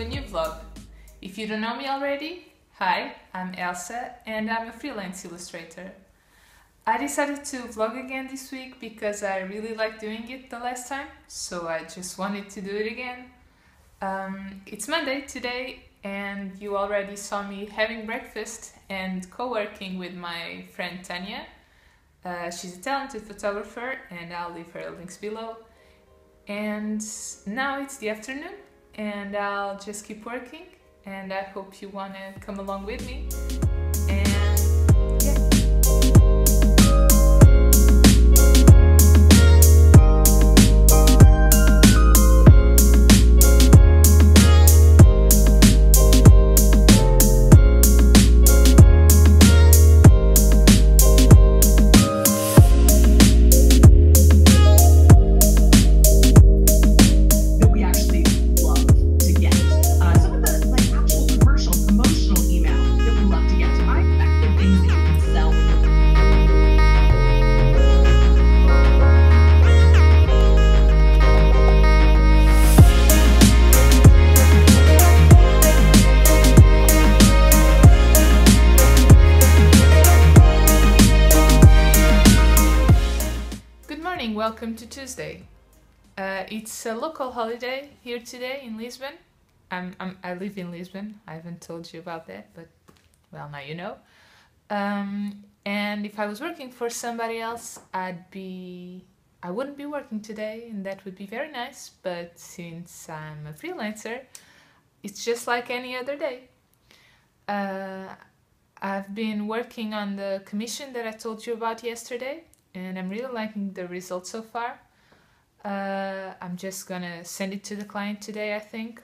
a new vlog. If you don't know me already, hi, I'm Elsa and I'm a freelance illustrator. I decided to vlog again this week because I really liked doing it the last time, so I just wanted to do it again. Um, it's Monday today and you already saw me having breakfast and co-working with my friend Tania. Uh, she's a talented photographer and I'll leave her links below. And now it's the afternoon and I'll just keep working and I hope you want to come along with me. Welcome to Tuesday. Uh, it's a local holiday here today in Lisbon. I'm, I'm, i live in Lisbon. I haven't told you about that, but well, now you know. Um, and if I was working for somebody else, I'd be I wouldn't be working today, and that would be very nice. But since I'm a freelancer, it's just like any other day. Uh, I've been working on the commission that I told you about yesterday and I'm really liking the results so far. Uh, I'm just gonna send it to the client today, I think.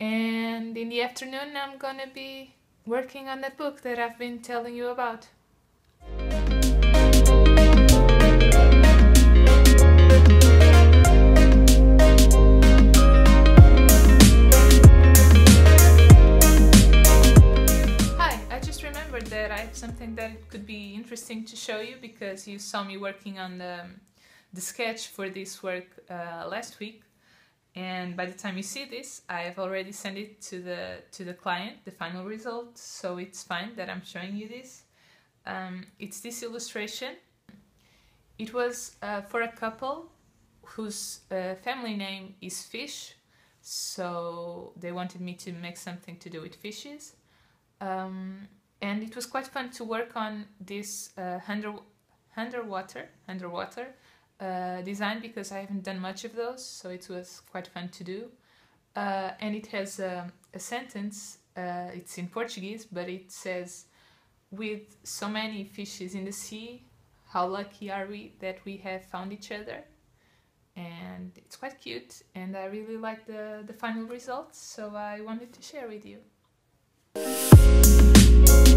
And in the afternoon, I'm gonna be working on that book that I've been telling you about. You because you saw me working on the, the sketch for this work uh, last week. And by the time you see this I have already sent it to the to the client the final result. So it's fine that I'm showing you this. Um, it's this illustration. It was uh, for a couple whose uh, family name is fish. So they wanted me to make something to do with fishes. Um, and it was quite fun to work on this uh, under, underwater underwater uh, design because I haven't done much of those, so it was quite fun to do. Uh, and it has a, a sentence. Uh, it's in Portuguese, but it says, "With so many fishes in the sea, how lucky are we that we have found each other?" And it's quite cute, and I really like the the final results, so I wanted to share with you. To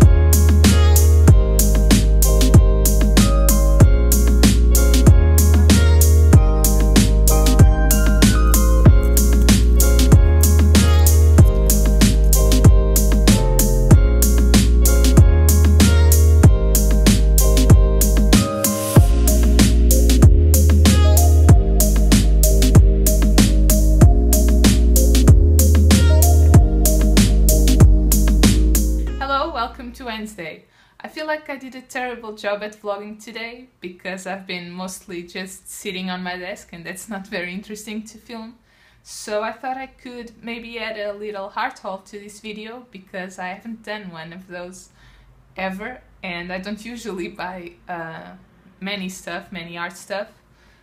Wednesday. I feel like I did a terrible job at vlogging today because I've been mostly just sitting on my desk and that's not very interesting to film. So I thought I could maybe add a little art haul to this video because I haven't done one of those ever and I don't usually buy uh, many stuff, many art stuff.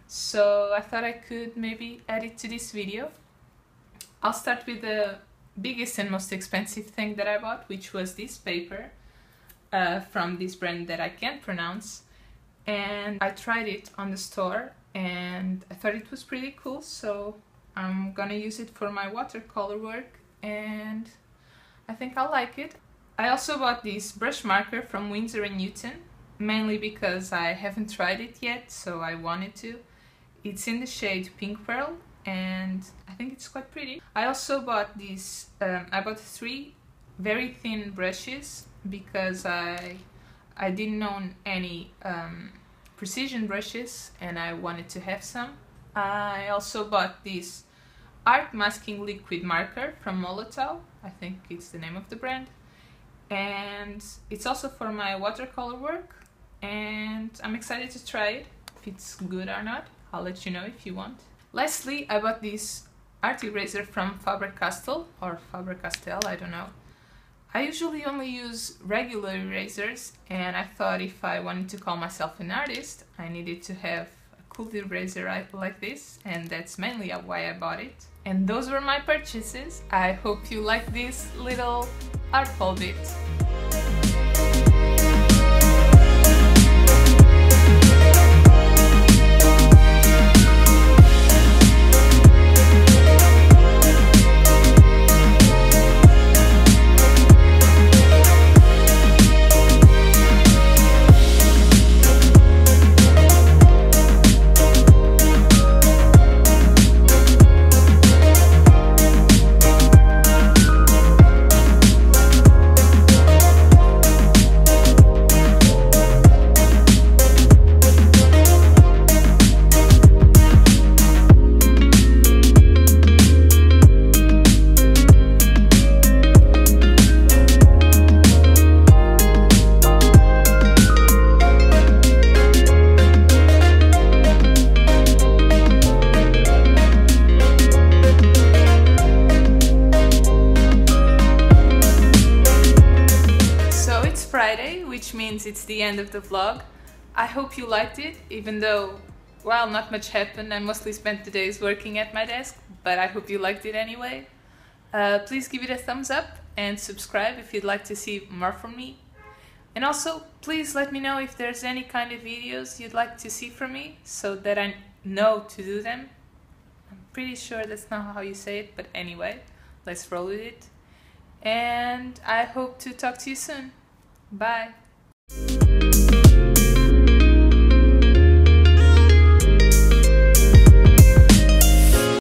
So I thought I could maybe add it to this video. I'll start with the biggest and most expensive thing that I bought, which was this paper uh, from this brand that I can't pronounce and I tried it on the store and I thought it was pretty cool so I'm gonna use it for my watercolor work and I think I'll like it. I also bought this brush marker from Winsor & Newton mainly because I haven't tried it yet so I wanted to. It's in the shade Pink Pearl and I think it's quite pretty. I also bought these, um, I bought three very thin brushes because I I didn't own any um, precision brushes and I wanted to have some. I also bought this art masking liquid marker from Molotow. I think it's the name of the brand. And it's also for my watercolor work. And I'm excited to try it, if it's good or not. I'll let you know if you want. Lastly, I bought this art eraser from Faber-Castell or Faber-Castell, I don't know. I usually only use regular erasers and I thought if I wanted to call myself an artist, I needed to have a cool eraser like this and that's mainly why I bought it. And those were my purchases. I hope you like this little art haul bit. Which means it's the end of the vlog. I hope you liked it, even though, well, not much happened. I mostly spent the days working at my desk, but I hope you liked it anyway. Uh, please give it a thumbs up and subscribe if you'd like to see more from me. And also, please let me know if there's any kind of videos you'd like to see from me so that I know to do them. I'm pretty sure that's not how you say it, but anyway, let's roll with it. And I hope to talk to you soon. Bye.